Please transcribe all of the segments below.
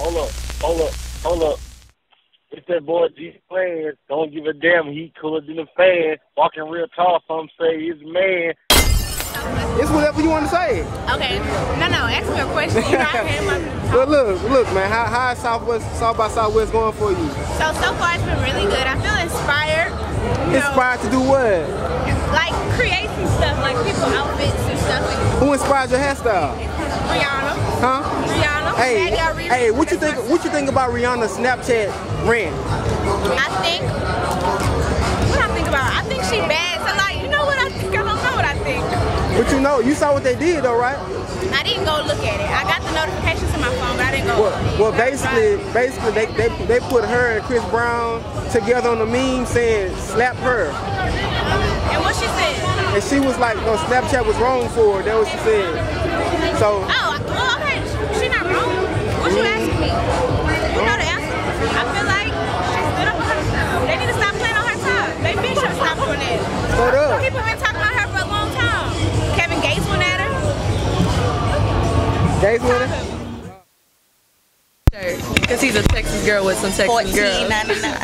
hold up, hold up, hold up. It's that boy G Plan. Don't give a damn. He cooler than a fan. Walking real tall. Some say he's man. It's whatever you want to say. Okay. No, no. Ask me a question. You know, I came up. But look, look, man. How how is Southwest South by Southwest going for you? So so far it's been really good. I feel inspired. You know, Inspired to do what? like create some stuff, like people outfits and stuff. Like Who inspired your hairstyle? Rihanna. Huh? Rihanna. Hey, Daddy hey, what you think? What you think about Rihanna's Snapchat rant? I think. What I think about her? I think she bad. So like, you know what I think? I don't know what I think. What you know? You saw what they did, though, right? I didn't go look at it. I got the notifications in my phone, but I didn't go. Well, well, basically, basically, they, they they put her and Chris Brown together on the meme saying "slap her," And what she said? and she was like, "No, Snapchat was wrong for her." That was what she said. So, Oh, well, okay. She not wrong. What you asking me? You know the answer. I feel like she stood up for herself. They need to stop playing on her time. They been should stop doing that. Straight up. Gates winner. Because he's a Texas girl with some Texas girls.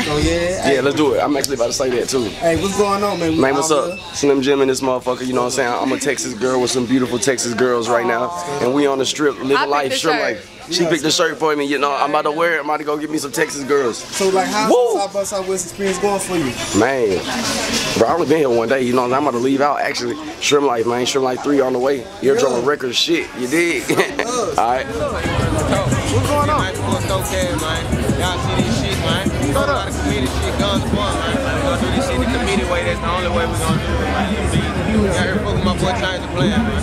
Oh yeah. Yeah, let's do it. I'm actually about to say that too. Hey, what's going on, man? We Man, what's up? Slim Jim and this motherfucker, you know what I'm saying? I'm a Texas girl with some beautiful Texas girls right now. And we on the strip living picked life, the shrimp shirt. life. She picked the shirt for me, you know, I'm about to wear it. I'm about to go get me some Texas girls. So like, how's Woo! the South by Southwest experience going for you? Man, bro, I only been here one day, you know, I'm about to leave out actually. Shrimp Life, man, Shrimp Life 3 on the way. Eardrum Yeah. yeah. record shit, you dig? Alright. What's going on? I'm like, what's okay, man? Y'all see this shit, man. We Shut gonna up. try to comedic shit, guns one, man. We gonna do this shit the comedic way. That's the only way we gonna do it, man. Y'all heard fucking my boy change the plan, man.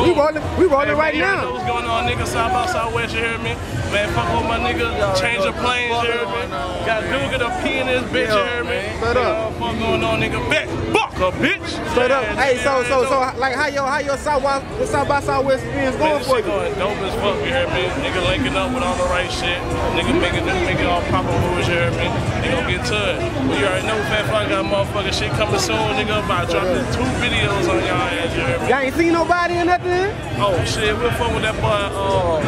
We rolling, we rolling right You know now. what's going on, nigga? South by Southwest, you hear me? Man, fuck with my nigga. Change of Planz, you hear me? Got Duke a P in this bitch, you hear me? Straight up. You Fuck going on, nigga? Back, buck a bitch. Straight up. Hey, so so so like how your how your South by South by Southwest experience going this for you? going dope as fuck, you hear me? Nigga linking up with all the right shit. Nigga making making all proper moves, you hear me? They gonna get to it. Well, you already know Fat Fly got motherfucking shit coming soon, nigga. About to drop the two videos on y'all ass, you hear me? Y'all ain't seen nobody or nothing? Oh shit, we're fun with that boy. Um,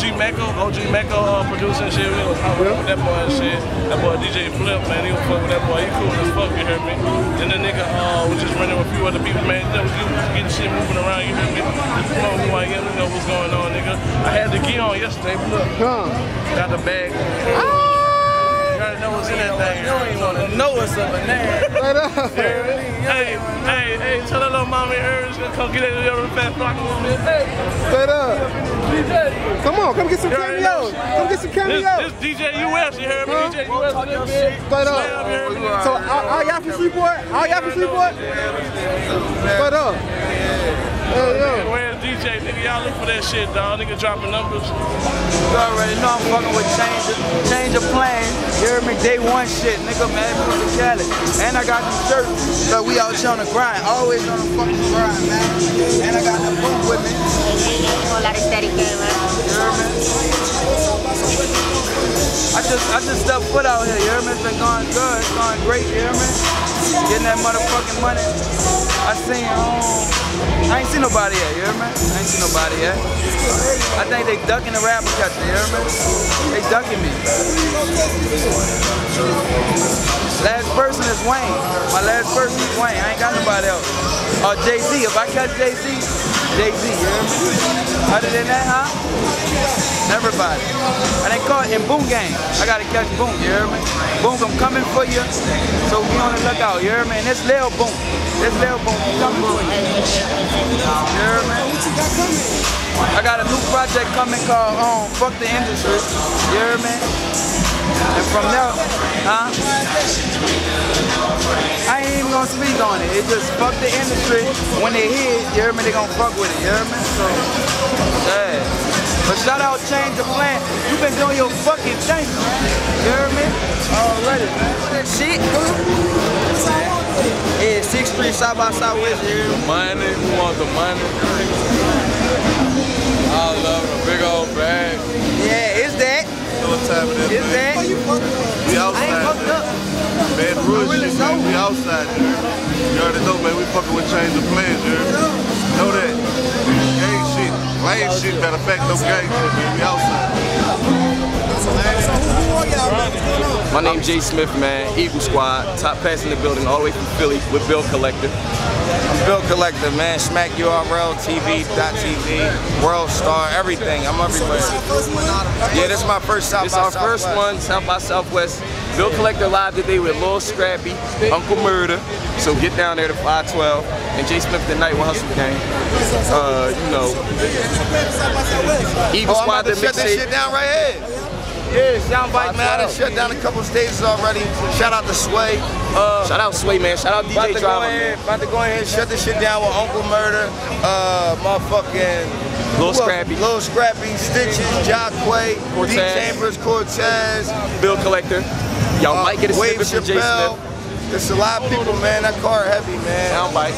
OG Mecco, OG Mecco uh, producing shit. We was fucking with that boy and shit. That boy DJ Flip, man, he was fucking with that boy. He cool as fuck, you hear me? Then the nigga uh, was just running with a few other people, man. You know, we getting shit moving around, you hear me? You know who I am, you know what's going on, nigga. I had the key on yesterday, but look, Huh? got the bag. You already know what's in that thing. You don't even want to know what's up in there. Straight up. Hey, hey, hey, tell that little mommy Ernst to come get that little Fat Flockaaa little bit. Hey, Straight up. DJ. Come on, come get some You already cameos. Come get some This, cameos. this DJ US, you heard me? Huh? DJ US in this bitch. Uh, Straight Slam, you heard me? up. So all, all y'all from Freeport? All y'all from Freeport? Straight up. Hey, yo. Where's DJ? Nigga, y'all look for that shit, dog. Nigga dropping numbers. You already know I'm fucking with change of, change of plan. You heard me? Day one shit, nigga, Mad man. the Cali. And I got these shirts. So we out here on the grind. Always on the fucking grind, man. And I got the boot with me. A lot of steady game, man. You heard me? I just I just stepped foot out here, you hear me? It's been going good, it's going great, you hear me? Getting that motherfucking money. I seen um I ain't seen nobody yet, you hear me? I ain't seen nobody yet. I think they ducking the rapper catcher, you hear me? They ducking me. Last person is Wayne. My last person is Wayne. I ain't got nobody else. Or Jay-Z. If I catch Jay-Z, Jay-Z, you me? Other than that, huh? Everybody. And they call it in Boom Game. I gotta catch Boom, you hear me? Boom, I'm coming for you. So be on the lookout, you hear me? And this Lil Boom. This Lil Boom, I'm coming for you. You hear me? I got a new project coming called um, Fuck the Industry. You hear me? And from there, huh? I ain't even gonna speak on it. It just fuck the industry. When they hear it, you hear me, they gonna fuck with it, you hear me? So, yeah. But shout out Change the Plan. you been doing your fucking thing. You hear me? Already, man. Shit. Yeah, 6th Street, side by side with you hear me? Money, we want the money. I love a big old bag. Yeah, it's that. What time it is? It's that. We I ain't fucked outside. up. Man, really man. We outside, you? You already know, man. We fucking with Change of Planz, you heard? Know that. Gang shit. Matter of fact, no gang shit, man. We outside. My name Jay Smith, man. Eagle Squad, top pass in the building, all the way from Philly with Bill Collector. I'm Bill Collector, man. Smack URL, TV, dot TV, World Star, everything. I'm everywhere. Yeah, this is my first South This by our first one, South by Southwest. Bill Collector live today with Lil Scrappy, Uncle Murder. So get down there to 512. And Jay Smith tonight with Hustle Gang. Uh, you know, Eagle Oh, Squad the shut this shit down right here. Yeah, soundbite, man. I done shut down a couple stages already. Shout out to Sway. Uh, Shout out Sway, man. Shout out about DJ to go Driver, ahead, man. about to go ahead and shut this shit down with Uncle Murder, uh, motherfucking Little who else? Scrappy. Lil Scrappy, Stitches, Jockway, D Chambers, Cortez, Bill Collector. Y'all uh, might get a Wave snippet from Jay Chappelle. Smith. There's a lot of people, man. That car heavy, man. Soundbite.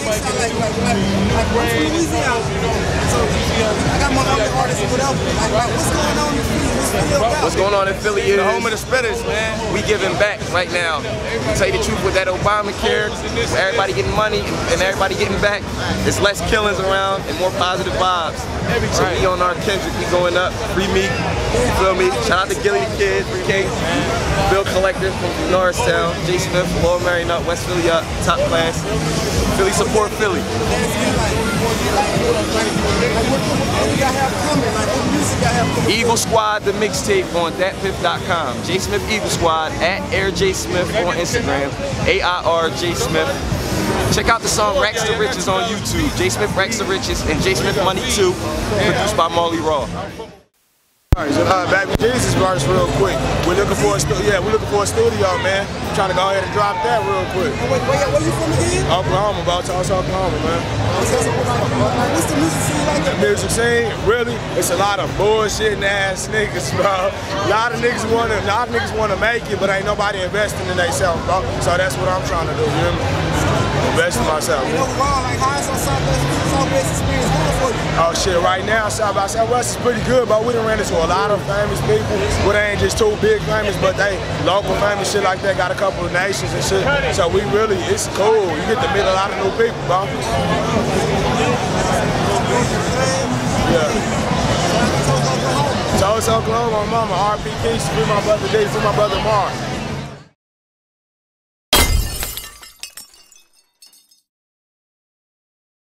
I got more artists in Philadelphia. What's going on in Philly is The home of the spitters, man. we giving back right now. To tell you the truth, with that Obamacare, with everybody getting money and everybody getting back, there's less killings around and more positive vibes. So we on our Kendrick, we going up, free meat, you feel me? Shout out to Gillie Da Kid, Free Cake, Bill Collector from Norristown, Jay Smith, Lower Merion, West Philly up, top class. Philly support Philly. Eagle Squad, the mixtape on datpiff.com. J Smith Eagle Squad at Air J Smith on Instagram. A-I-R J Smith. Check out the song Racks to Riches on YouTube. J Smith Racks to Riches and J Smith Money 2, produced by Molly Raw. All right, so, uh, back with Jesus verse real quick. We're looking for a stu- yeah, we're looking for a studio, man. trying to go ahead and drop that real quick. Wait, where, where you from again? Oklahoma, about Tulsa, Oklahoma, man. What's the music scene like? The music scene, really, it's a lot of bullshitting ass niggas, bro. A lot of niggas wanna, a lot of niggas wanna make it, but ain't nobody investing in themselves, bro. So that's what I'm trying to do, you hear me? Invest in myself. And overall, like, how is our Southwest, experience going for you? Oh shit, right now South by Southwest is pretty good, but we done ran into a lot of famous people. Well, they ain't just two big famous, but they local famous shit like that, got a couple of nations and shit. So we really, it's cool. You get to meet a lot of new people, bro. Mama, RP Kingston, free my brother Dave, free my brother Mark.